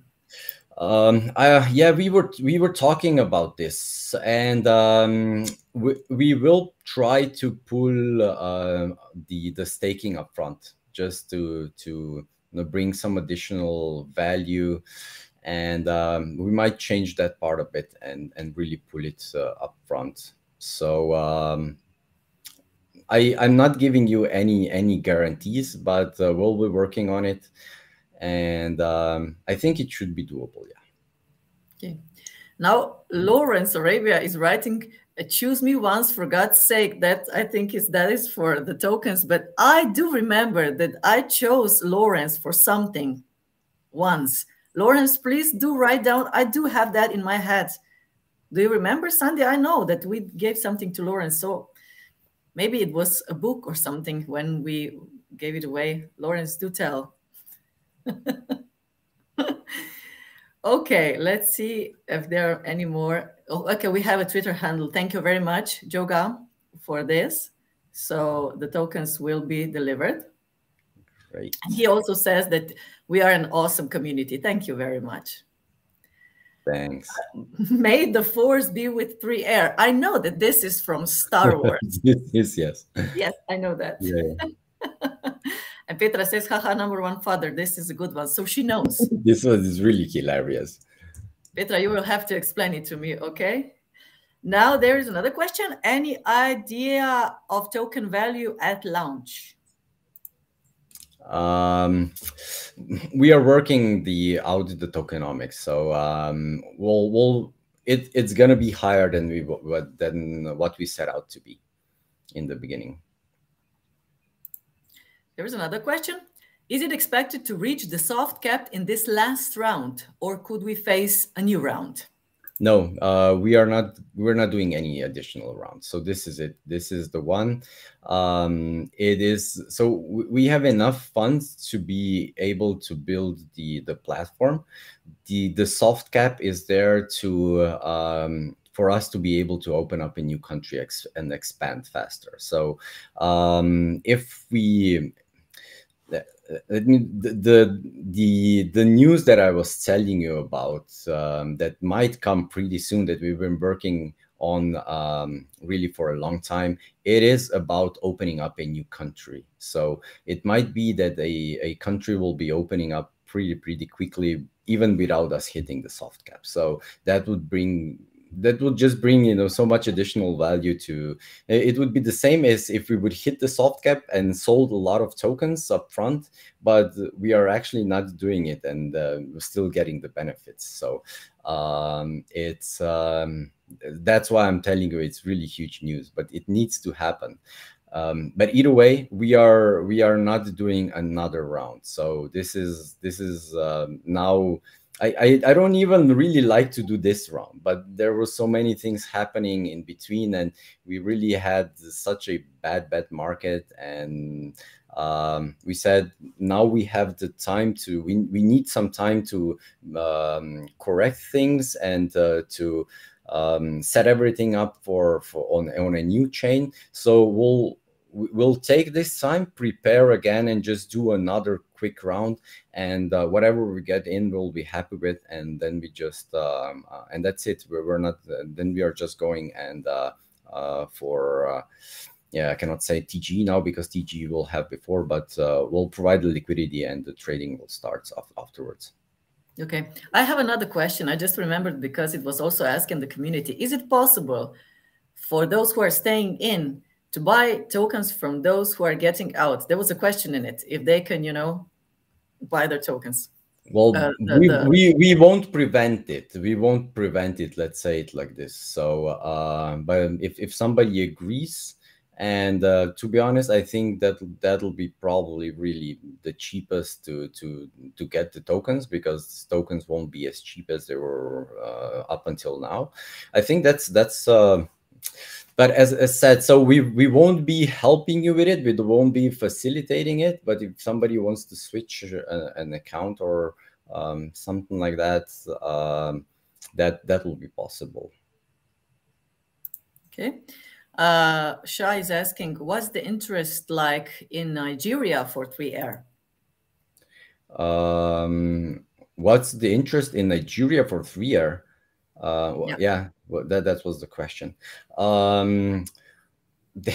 Speaker 2: Um, uh, yeah, we were we were talking about this, and um, we, we will try to pull uh, the the staking up front just to to you know, bring some additional value and um, we might change that part a bit and and really pull it uh, up front so um, I, I'm not giving you any any guarantees, but uh, we'll be working on it, and um, I think it should be doable.
Speaker 1: Yeah. Okay. Now Lawrence Arabia is writing choose me once for god's sake. That i think is that is for the tokens. But i do remember that i chose lawrence for something once. Lawrence please do write down. I do have that in my head. Do you remember Sandi i know that we gave something to lawrence. So maybe it was a book or something when we gave it away. Lawrence do tell. Okay, let's see if there are any more. Oh, okay, we have a Twitter handle. Thank you very much, Joga, for this. So the tokens will be delivered.
Speaker 2: Great.
Speaker 1: He also says that we are an awesome community. Thank you very much.
Speaker 2: Thanks.
Speaker 1: May the force be with 3Air. I know that this is from Star Wars.
Speaker 2: yes, yes.
Speaker 1: Yes, I know that.
Speaker 2: Yeah.
Speaker 1: and Petra says, haha, number one father. This is a good one. So she knows.
Speaker 2: this one is really hilarious.
Speaker 1: Petra, you will have to explain it to me, okay? Now there is another question. Any idea of token value at launch?
Speaker 2: Um, we are working the out the tokenomics, so um, we'll we'll it it's gonna be higher than we what than what we set out to be in the beginning.
Speaker 1: There is another question. Is it expected to reach the soft cap in this last round, or could we face a new round?
Speaker 2: No, uh, we are not. We're not doing any additional rounds. So this is it. This is the one. Um, it is. So we have enough funds to be able to build the the platform. The the soft cap is there to um, for us to be able to open up a new country and expand faster. So um, if we me the, the the news that I was telling you about um, that might come pretty soon that we've been working on um, really for a long time. It is about opening up a new country. So it might be that a, a country will be opening up pretty pretty quickly even without us hitting the soft cap. So that would bring that would just bring you know so much additional value to it would be the same as if we would hit the soft cap and sold a lot of tokens up front but we are actually not doing it and uh, we're still getting the benefits. So um, it's um, that's why i'm telling you it's really huge news but it needs to happen. Um, but either way we are we are not doing another round. So this is this is uh, now I, I, don't even really like to do this round, but there were so many things happening in between, and we really had such a bad bad market, and um, we said now we have the time to we, we need some time to um, correct things and uh, to um, set everything up for for on on a new chain. So we'll we'll take this time, prepare again, and just do another quick round. And uh, whatever we get in, we'll be happy with. And then we just um, uh, and that's it. We're, we're not. Uh, then we are just going and uh, uh, for. Uh, yeah, I cannot say TG now because TG will have before, but we'll provide the liquidity and the trading will start afterwards.
Speaker 1: Okay, I have another question. I just remembered because it was also asked in the community. Is it possible for those who are staying in to buy tokens from those who are getting out. There was a question in it if they can, you know, buy their tokens.
Speaker 2: Well, uh, the, we, the... we we won't prevent it. We won't prevent it. Let's say it like this. So, uh, but if if somebody agrees, and uh, to be honest, I think that that'll be probably really the cheapest to to to get the tokens because tokens won't be as cheap as they were uh, up until now. I think that's that's uh, but as, as said so we we won't be helping you with it. We won't be facilitating it. But if somebody wants to switch a, an account or um, something like that um, that that will be possible.
Speaker 1: Okay. Uh shah is asking what's the interest like in nigeria for 3Air
Speaker 2: um what's the interest in nigeria for 3Air uh yeah. yeah well, that that was the question. Um,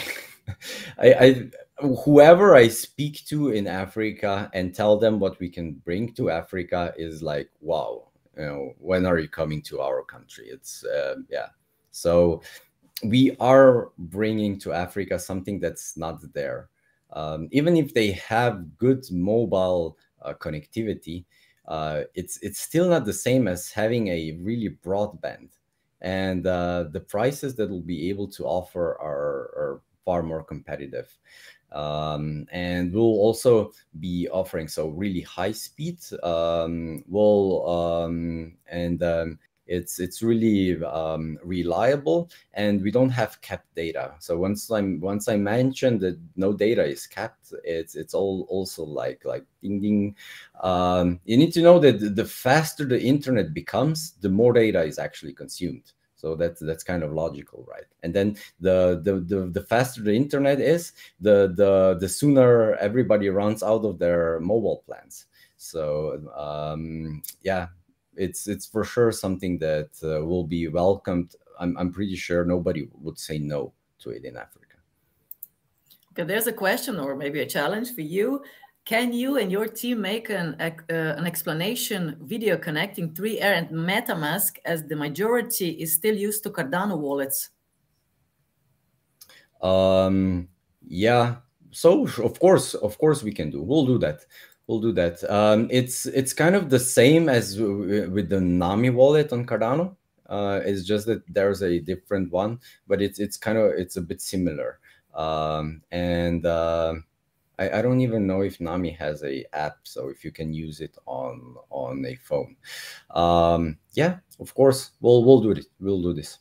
Speaker 2: I, I whoever I speak to in Africa and tell them what we can bring to Africa is like, wow, you know, when are you coming to our country? It's uh, yeah. So we are bringing to Africa something that's not there. Um, even if they have good mobile uh, connectivity, uh, it's it's still not the same as having a really broadband and uh, the prices that we'll be able to offer are, are far more competitive. Um, and we'll also be offering so really high speed. Um, we'll um, and um, it's it's really um, reliable, and we don't have kept data. So once I'm once I mentioned that no data is kept, it's it's all also like like ding ding. Um, you need to know that the faster the internet becomes, the more data is actually consumed. So that's that's kind of logical, right? And then the the the, the faster the internet is, the the the sooner everybody runs out of their mobile plans. So um, yeah, it's it's for sure something that uh, will be welcomed. I'm I'm pretty sure nobody would say no to it in Africa.
Speaker 1: Okay, there's a question or maybe a challenge for you. Can you and your team make an, uh, an explanation video connecting 3Air and MetaMask as the majority is still used to Cardano wallets?
Speaker 2: Um, yeah, so of course, of course we can do. We'll do that. We'll do that. Um, it's it's kind of the same as with the Nami wallet on Cardano. Uh, it's just that there's a different one, but it's it's kind of it's a bit similar. Um, and uh, I, I don't even know if Nami has a app, so if you can use it on on a phone. Um, yeah, of course, we'll we'll do it. We'll do this.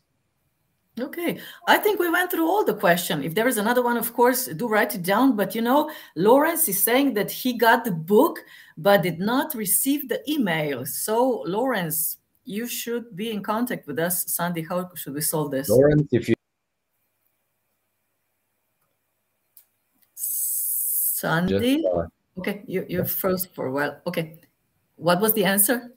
Speaker 1: Okay, I think we went through all the question. If there is another one, of course, do write it down. But you know, Lawrence is saying that he got the book but did not receive the email. So, Lawrence, you should be in contact with us. Sandi, how should we solve this?
Speaker 2: Lawrence, if you
Speaker 1: Sandi? Just, uh, okay, you, you froze for a while. Okay. What was the answer?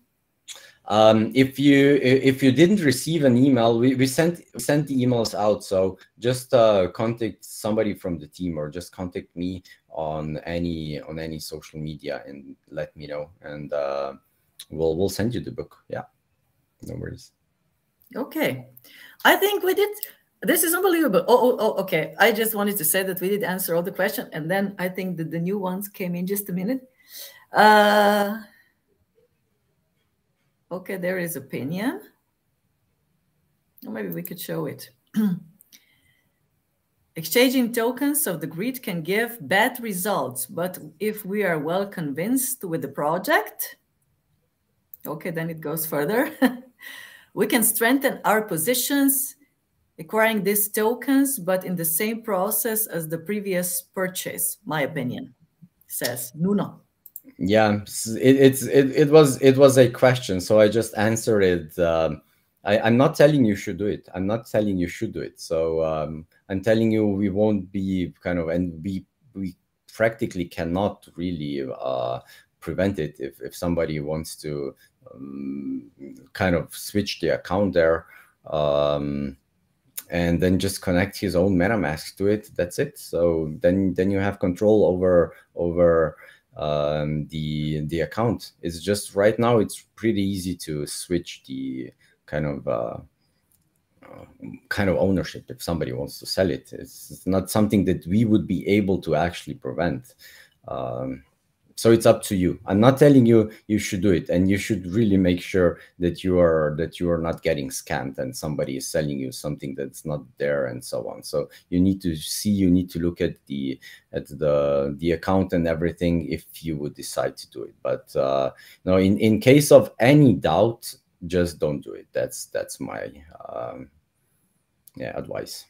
Speaker 2: Um, if you if you didn't receive an email, we, we sent sent the emails out. So just uh, contact somebody from the team or just contact me on any on any social media and let me know, and uh, we'll we'll send you the book. Yeah, no worries.
Speaker 1: Okay, I think we did this is unbelievable. Oh, oh, oh, okay. I just wanted to say that we did answer all the questions, and then I think that the new ones came in just a minute. Uh, okay, there is opinion. Or maybe we could show it. Exchanging tokens of the grid can give bad results, but if we are well convinced with the project, okay, then it goes further. we can strengthen our positions acquiring these tokens, but in the same process as the previous purchase, my opinion, says Nuno.
Speaker 2: Yeah, it, it's it, it was it was a question, so I just answered it. Um, I, I'm not telling you should do it. I'm not telling you should do it. So um, I'm telling you we won't be kind of and we we practically cannot really uh, prevent it if if somebody wants to um, kind of switch the account there. Um, and then just connect his own MetaMask to it. That's it. So then then you have control over over um, the the account. It's just right now it's pretty easy to switch the kind of uh, kind of ownership if somebody wants to sell it. It's, it's, not something that we would be able to actually prevent. Um, so it's up to you. I'm not telling you you should do it and you should really make sure that you are that you are not getting scammed and somebody is selling you something that's not there and so on. So you need to see you need to look at the at the the account and everything if you would decide to do it. But uh no in in case of any doubt just don't do it. That's that's my um yeah advice.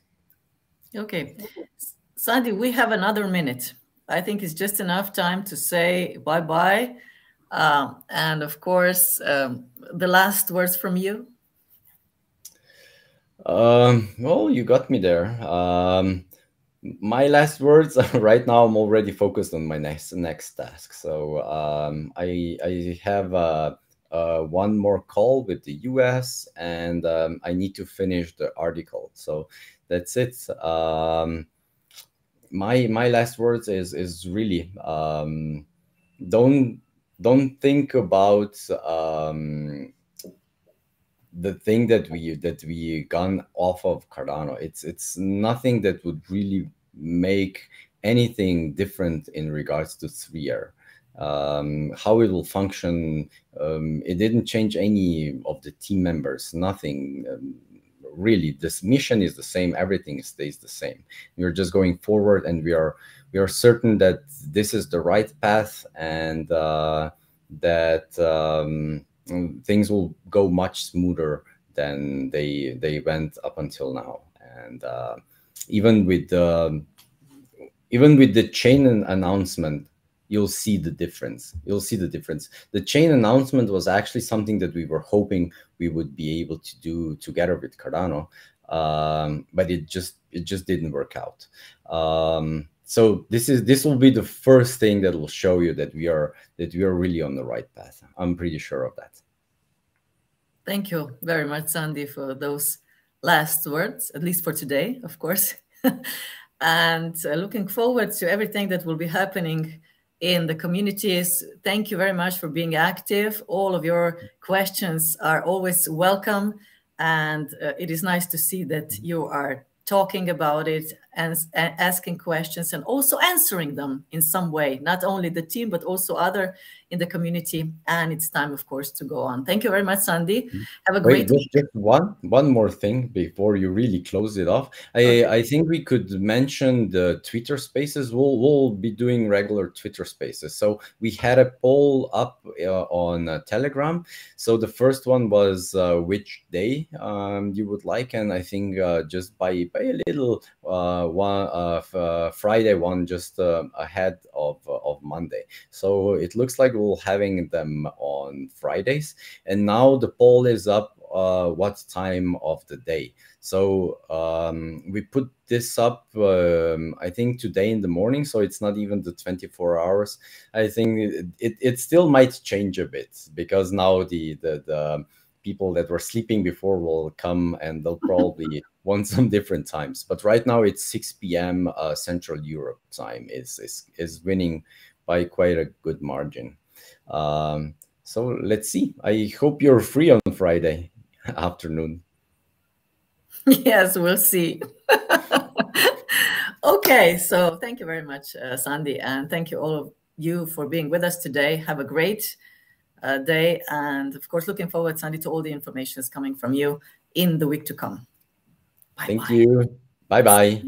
Speaker 1: Okay. Sandi we have another minute I think it's just enough time to say bye bye. Um, and of course, um, the last words from you.
Speaker 2: Um, well, you got me there. Um, my last words right now. I'm already focused on my next next task. So um, I I have uh, uh, one more call with the US, and um, I need to finish the article. So that's it. My my last words is is really um, don't don't think about um, the thing that we that we gone off of Cardano. It's it's nothing that would really make anything different in regards to 3Air. Um, how it will function, um, it didn't change any of the team members, nothing. Um, really this mission is the same everything stays the same we're just going forward and we are we are certain that this is the right path and uh, that um, things will go much smoother than they they went up until now. And uh, even with the even with the chain announcement, you'll see the difference. You'll see the difference. The chain announcement was actually something that we were hoping we would be able to do together with Cardano, um, but it just it just didn't work out. Um, so this is this will be the first thing that will show you that we are that we are really on the right path. I'm pretty sure of that.
Speaker 1: Thank you very much, Sandi, for those last words, at least for today, of course. and uh, looking forward to everything that will be happening in the communities. Thank you very much for being active. All of your questions are always welcome. And uh, it is nice to see that you are talking about it and, and, asking questions and also answering them in some way, not only the team, but also other in the community. And it's time, of course, to go on. Thank you very much, Sandi. Mm-hmm. Have a great
Speaker 2: Wait, just, just, one one more thing before you really close it off. I, okay. I think we could mention the Twitter spaces. We'll, we'll be doing regular Twitter spaces. So we had a poll up uh, on uh, Telegram. So the first one was uh, which day um, you would like. And I think uh, just by, by a little uh, one uh, Friday one just ahead of, of Monday. So it looks like schedule having them on Fridays. And now the poll is up uh, what time of the day. So um, we put this up, um, I think, today in the morning. So it's not even the 24 hours. I think it, it, it still might change a bit because now the, the, the people that were sleeping before will come and they'll probably want some different times. But right now it's 6 p.m. Uh, Central Europe time is, is, is winning by quite a good margin. Um, so let's see. I hope you're free on Friday afternoon.
Speaker 1: Yes, we'll see. okay, so thank you very much, uh, Sandi, and thank you all of you for being with us today. Have a great uh, day, and of course, looking forward, Sandi, to all the information coming from you in the week to come.
Speaker 2: Bye thank -bye. you. Bye bye.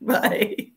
Speaker 1: Bye.